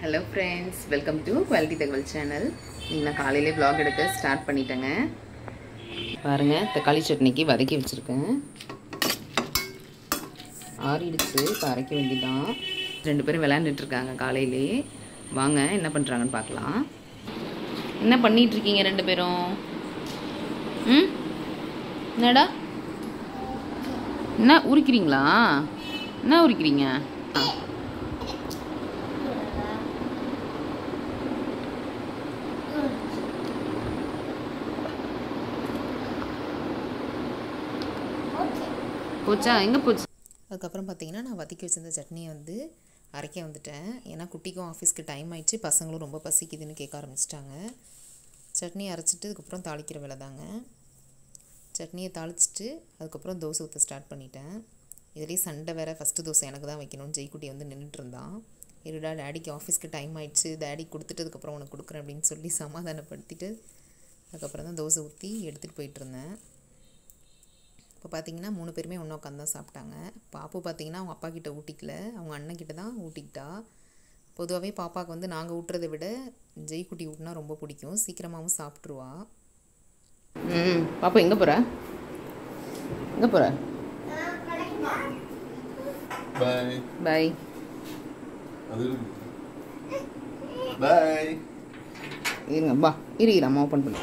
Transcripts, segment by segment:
Hello friends welcome to quality தகவல் channel இன்னைக்கு நான் காலையிலே ப்ளாக் எடுக்க ஸ்டார்ட் பண்ணிட்டேங்க. பாருங்கள் தக்காளி சட்னிக்கு வதக்கி வச்சுருக்கேன். ஆறிடுச்சு இப்போ அரைக்க வேண்டியதான் ரெண்டு பேரும் விளையாண்டுட்டுருக்காங்க காலையிலே. வாங்க என்ன பண்ணுறாங்கன்னு பார்க்கலாம். என்ன பண்ணிகிட்ருக்கீங்க இருக்கீங்க ரெண்டு பேரும்? ம்? என்னடா? என்ன உரிக்கிறீங்களா? என்ன உரிக்கிறீங்க? போச்சா? எங்கே போச்சு? அதுக்கப்புறம் பார்த்தீங்கன்னா நான் வதக்கி வச்சிருந்த சட்னியை வந்து அரைக்க வந்துட்டேன். ஏன்னா குட்டிக்கும் ஆஃபீஸ்க்கு டைம் ஆயிடுச்சு. பசங்களும் ரொம்ப பசிக்குதுன்னு கேட்க ஆரம்பிச்சிட்டாங்க. சட்னி அரைச்சிட்டு அதுக்கப்புறம் தாளிக்கிற வேலை தாங்க. சட்னியை தாளிச்சிட்டு அதுக்கப்புறம் தோசை ஊற்ற ஸ்டார்ட் பண்ணிட்டேன். இதுலேயே சண்டை வேறு. ஃபஸ்ட்டு தோசை எனக்கு தான் வைக்கணும்னு ஜெய்குட்டி வந்து நின்றுட்டு இருந்தான் இருடா டேடிக்கு ஆஃபீஸ்க்கு டைம் ஆயிடுச்சு. டேடி கொடுத்துட்டு அதுக்கப்புறம் உனக்கு கொடுக்குறேன் அப்படின்னு சொல்லி சமாதானப்படுத்திட்டு அதுக்கப்புறம் தான் தோசை ஊற்றி எடுத்துகிட்டு போயிட்டு இருந்தேன். இப்போ பார்த்தீங்கன்னா மூணு பேருமே ஒன்றா உட்காந்து தான் சாப்பிட்டாங்க. பாப்பு பார்த்தீங்கன்னா அவங்க அப்பா கிட்ட ஊட்டிக்கல. அவங்க அண்ணன் கிட்ட தான் ஊட்டிக்கிட்டா. பொதுவாகவே பாப்பாவுக்கு வந்து நாங்கள் ஊட்டுறதை விட ஜெய்குட்டி ஊட்டினா ரொம்ப பிடிக்கும். சீக்கிரமாகவும் சாப்பிட்ருவா ம் பாப்பா எங்கே போகிற எங்கே போகிற பாய் பாய் பாய் இருங்க பா இரு இரு அம்மா ஓப்பன் பண்ணு.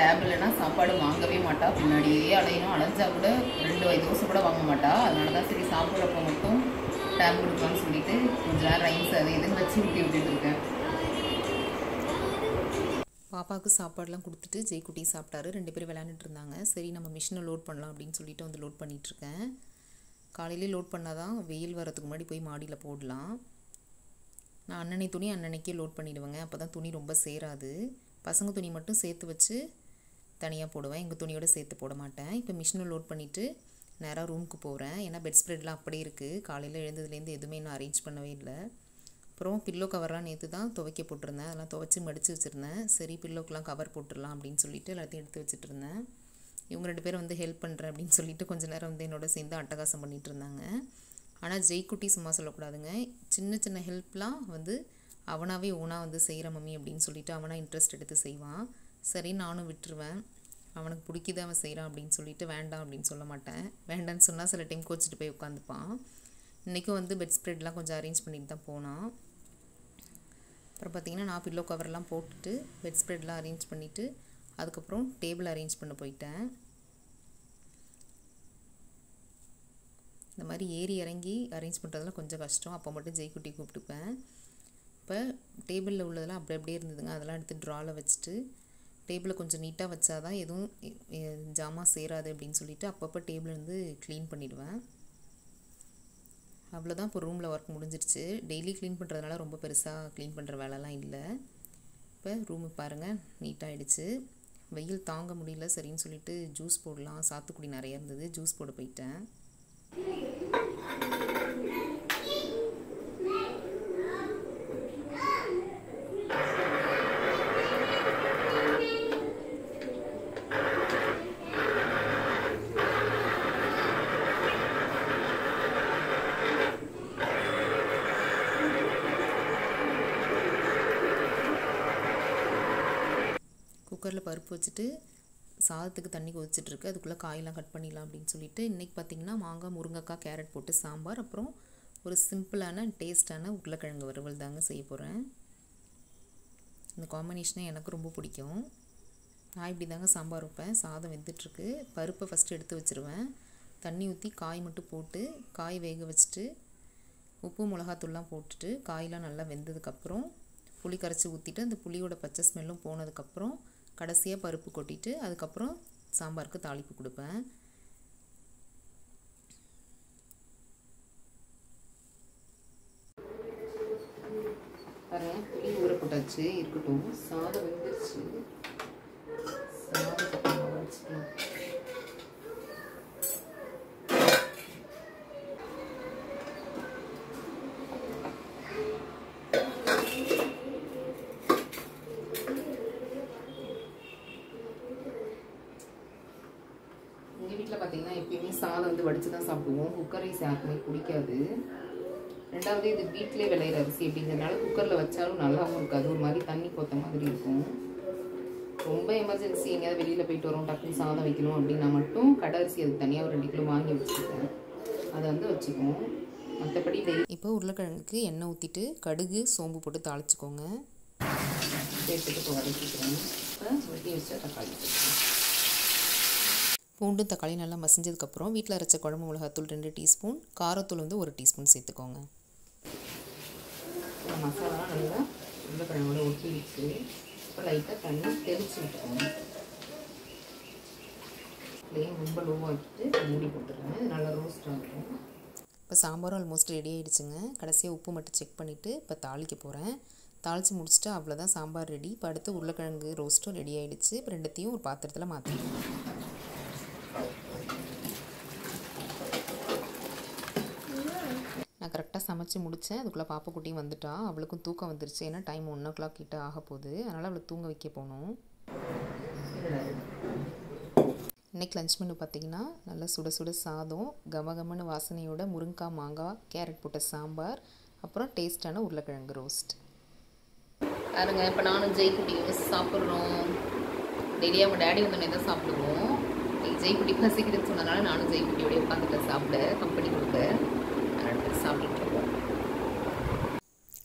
டேப் இல்லைன்னா சாப்பாடு வாங்கவே மாட்டா. பின்னாடியே அலையணும். அலைஞ்சா கூட ரெண்டு வயது தோசை கூட வாங்க மாட்டா. அதனால தான் சரி சாப்பிட்றப்ப மட்டும் டேப் கொடுக்கலாம்னு சொல்லிட்டு கொஞ்ச நேரம் ரைஸ் அது இதுன்னு வச்சு ஊட்டி விட்டுட்டு இருக்கேன். பாப்பாவுக்கு சாப்பாடுலாம் கொடுத்துட்டு ஜெய்குட்டி சாப்பிட்டாரு. ரெண்டு பேரும் விளையாண்டுட்டு இருந்தாங்க. சரி நம்ம மிஷினை லோட் பண்ணலாம் அப்படின்னு சொல்லிட்டு வந்து லோட் பண்ணிகிட்ருக்கேன் காலையிலே லோட் பண்ணால் தான் வெயில் வரதுக்கு முன்னாடி போய் மாடியில் போடலாம். நான் அன்னனை துணி அன்னன்னைக்கே லோட் பண்ணிடுவேங்க. அப்போ தான் துணி ரொம்ப சேராது. பசங்க துணி மட்டும் சேர்த்து வச்சு தனியாக போடுவேன். எங்கள் துணியோடு சேர்த்து போட மாட்டேன். இப்போ மிஷினை லோட் பண்ணிவிட்டு நேராக ரூமுக்கு போகிறேன் ஏன்னா பெட் ஸ்ப்ரெட்லாம் அப்படியே இருக்குது காலையில் எழுந்ததுலேருந்து எதுவுமே இன்னும் அரேஞ்ச் பண்ணவே இல்லை. அப்புறம் பில்லோ கவர்லாம் நேற்று தான் துவைக்க போட்டிருந்தேன். அதெல்லாம் துவைச்சி மடித்து வச்சுருந்தேன். சரி பில்லோக்கெலாம் கவர் போட்டுடலாம் அப்படின்னு சொல்லிட்டு எல்லாத்தையும் எடுத்து வச்சுட்டு இருந்தேன். இவங்க ரெண்டு பேரும் வந்து ஹெல்ப் பண்ணுறேன் அப்படின்னு சொல்லிட்டு கொஞ்ச நேரம் வந்து என்னோட சேர்ந்து அட்டகாசம் பண்ணிகிட்டு இருந்தாங்க. ஆனால் ஜெய்குட்டி சும்மா சொல்லக்கூடாதுங்க. சின்ன சின்ன ஹெல்ப்லாம் வந்து அவனாகவே ஓனாக வந்து செய்கிற மம்மி அப்படின்னு சொல்லிட்டு அவனாக இன்ட்ரெஸ்ட் எடுத்து செய்வான். சரி நானும் விட்டுருவேன். அவனுக்கு பிடிக்கிது அவன் செய்கிறான் அப்படின்னு சொல்லிட்டு வேண்டாம் அப்படின்னு சொல்ல மாட்டேன். வேண்டான்னு சொன்னால் சில டைம் கோச்சிட்டு போய் உட்காந்துப்பான் இன்றைக்கும் வந்து பெட் ஸ்ப்ரெட்லாம் கொஞ்சம் அரேஞ்ச் பண்ணிட்டு தான் போனான். அப்புறம் பார்த்தீங்கன்னா நான் பில்லோ கவர்லாம் போட்டுட்டு பெட் ஸ்ப்ரெட்லாம் அரேஞ்ச் பண்ணிவிட்டு அதுக்கப்புறம் டேபிள் அரேஞ்ச் பண்ண போயிட்டேன். இந்த மாதிரி ஏறி இறங்கி அரேஞ்ச் பண்ணுறதுலாம் கொஞ்சம் கஷ்டம். அப்போ மட்டும் ஜெய்குட்டி கூப்பிட்டுப்பேன். இப்போ டேபிளில் உள்ளதெல்லாம் அப்படி அப்படியே இருந்ததுங்க. அதெல்லாம் எடுத்து ட்ராவில் வச்சுட்டு டேபிளை கொஞ்சம் நீட்டாக வச்சாதான் எதுவும் எ- ஜாமான் சேராது அப்படின்னு சொல்லிட்டு அப்பப்போ டேபிள் வந்து க்ளீன் பண்ணிவிடுவேன் அவ்வளோதான் இப்போ ரூமில் ஒர்க் முடிஞ்சிருச்சு. டெய்லி க்ளீன் பண்ணுறதுனால ரொம்ப பெருசாக க்ளீன் பண்ணுற வேலைலாம் இல்லை. இப்போ ரூமு பாருங்கள் நீட்டாகிடுச்சு வெயில் தாங்க முடியல சரின்னு சொல்லிட்டு ஜூஸ் போடலாம். சாத்துக்குடி நிறைய இருந்தது ஜூஸ் போட போயிட்டேன். குக்கரில் பருப்பு வச்சுட்டு சாதத்துக்கு தண்ணி குதிச்சிட்டுருக்கு. அதுக்குள்ளே காயெல்லாம் கட் பண்ணிடலாம் அப்படின்னு சொல்லிட்டு இன்றைக்கி பார்த்தீங்கன்னா மாங்காய் முருங்கைக்காய் கேரட் போட்டு சாம்பார் அப்புறம் ஒரு சிம்பிளான டேஸ்டான உருளைக்கிழங்கு வறுவல் தாங்க செய்ய போகிறேன் இந்த காம்பினேஷனே எனக்கு ரொம்ப பிடிக்கும். நான் இப்படி தாங்க சாம்பார் வைப்பேன். சாதம் வெந்துட்டுருக்கு. பருப்பை ஃபஸ்ட்டு எடுத்து வச்சுருவேன். தண்ணி ஊற்றி காய் மட்டும் போட்டு காய் வேக வச்சுட்டு உப்பு மிளகாத்தூள்லாம் போட்டுட்டு காயெலாம் நல்லா வெந்ததுக்கப்புறம் புளி கரைச்சி ஊற்றிட்டு அந்த புளியோட பச்சை ஸ்மெல்லும் போனதுக்கப்புறம் கடைசியாக பருப்பு கொட்டிட்டு அதுக்கப்புறம் சாம்பாருக்கு தாளிப்பு கொடுப்பேன். பாருங்க புளி ஊற போட்டாச்சு இருக்கட்டும். சாதம் வெந்துருச்சு. சாதம் கொஞ்சம் வச்சுக்கலாம் எங்கள் வீட்டில் பார்த்தீங்கன்னா எப்பயுமே சாதம் வந்து வடித்து தான் சாப்பிடுவோம். குக்கர் ரைஸ் யாருக்குமே பிடிக்காது. ரெண்டாவது இது வீட்டிலே விளையிற அரிசி அப்படிங்கிறதுனால குக்கரில் வச்சாலும் நல்லாவும் இருக்காது. ஒரு மாதிரி தண்ணி கொத்த மாதிரி இருக்கும். ரொம்ப எமர்ஜென்சி எங்கேயாவது வெளியில் போயிட்டு வரோம் டக்குனு சாதம் வைக்கணும் அப்படின்னா மட்டும் கடை அரிசி அதுக்கு தனியாக ஒரு ரெண்டு கிலோ வாங்கி வச்சுருக்கேன் அதை வந்து வச்சுக்குவோம். மற்றபடி இப்போ உருளைக்கிழங்குக்கு எண்ணெய் ஊற்றிட்டு கடுகு சோம்பு போட்டு தாளிச்சுக்கோங்க. சேர்த்துட்டு இப்போ வதக்கிக்கிறேன். இப்போ வெட்டி வச்ச தக்காளி. பூண்டும் தக்காளி நல்லா மசிஞ்சதுக்கப்புறம் வீட்டில் அரைச்ச குழம்பு மிளகாத்தூள் ரெண்டு டீஸ்பூன் காரத்தூள் வந்து ஒரு டீஸ்பூன் சேர்த்துக்கோங்க. இப்போ மசாலாலாம் நல்லா உருளைக்கிழங்கோட ஒட்டிடுச்சு இப்போ லைட்டாக தண்ணி தெளிச்சு விட்டுக்கோங்க. ஃப்ளேம் ரொம்ப மூடி போட்டுருங்க. நல்லா ரோஸ்ட் ஆகும் இப்போ சாம்பாரும் ஆல்மோஸ்ட் ரெடி ஆயிடுச்சுங்க. கடைசியாக உப்பு மட்டும் செக் பண்ணிவிட்டு இப்போ தாளிக்க போகிறேன் தாளித்து முடிச்சுட்டு அவ்வளோதான் சாம்பார் ரெடி இப்போ அடுத்து உருளைக்கிழங்கு ரோஸ்ட்டும் ரெடி ஆயிடுச்சு. இப்போ ரெண்டுத்தையும் ஒரு பாத்திரத்தில் மாற்றிக்கணும் நான் கரெக்டாக சமைச்சு முடித்தேன் அதுக்குள்ளே பாப்பா குட்டியும் வந்துட்டா. அவளுக்கும் தூக்கம் வந்துருச்சு. ஏன்னா டைம் ஒன் ஓ கிளாக் கிட்ட ஆக போகுது. அதனால் அவளை தூங்க வைக்க போகணும். இன்றைக்கி லஞ்ச் மெனு பார்த்தீங்கன்னா நல்லா சுட சுட சாதம் கமகமன்னு வாசனையோட முருங்காய் மாங்காய் கேரட் போட்ட சாம்பார் அப்புறம் டேஸ்டான உருளைக்கிழங்கு ரோஸ்ட் பாருங்க இப்போ நானும் ஜெய்குட்டியும் சாப்பிட்றோம். டெய்லியாக அவங்க டேடி வந்து தான் சாப்பிடுவோம்? ஜெய்குட்டி பசிக்குதுன்னு சொன்னதுனால நானும் ஜெய்குட்டியோடய உட்காந்துட்டு சாப்பிட கம்பெனி கொடுக்க அதனால சாப்பிட்டுட்டு இருக்கோம்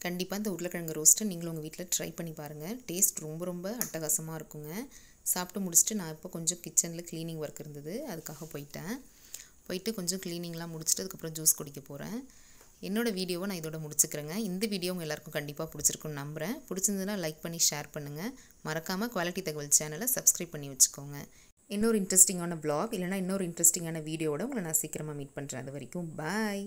கண்டிப்பாக இந்த உருளைக்கிழங்கு ரோஸ்ட்டை நீங்களும் உங்கள் வீட்டில் ட்ரை பண்ணி பாருங்கள் டேஸ்ட் ரொம்ப ரொம்ப அட்டகாசமாக இருக்குங்க. சாப்பிட்டு முடிச்சுட்டு நான் இப்போ கொஞ்சம் கிச்சனில் க்ளீனிங் ஒர்க் இருந்தது. அதுக்காக போயிட்டேன். போயிட்டு கொஞ்சம் க்ளீனிங்லாம் முடிச்சுட்டு அதுக்கப்புறம் ஜூஸ் குடிக்க போகிறேன் என்னோட வீடியோவை நான் இதோட முடிச்சுக்கிறேங்க. இந்த வீடியோ உங்கள் எல்லாருக்கும் கண்டிப்பாக பிடிச்சிருக்குன்னு நம்புகிறேன் பிடிச்சிருந்ததுன்னா லைக் பண்ணி ஷேர் பண்ணுங்கள் மறக்காமல் குவாலிட்டி தகவல் சேனலை சப்ஸ்கிரைப் பண்ணி வச்சுக்கோங்க. இன்னொரு இன்ட்ரெஸ்டிங்கான ப்ளாக் இல்லைனா இன்னொரு இன்ட்ரெஸ்டிங்கான வீடியோவோட உங்களை நான் சீக்கிரமாக மீட் பண்ணுறேன் அது வரைக்கும் பாய்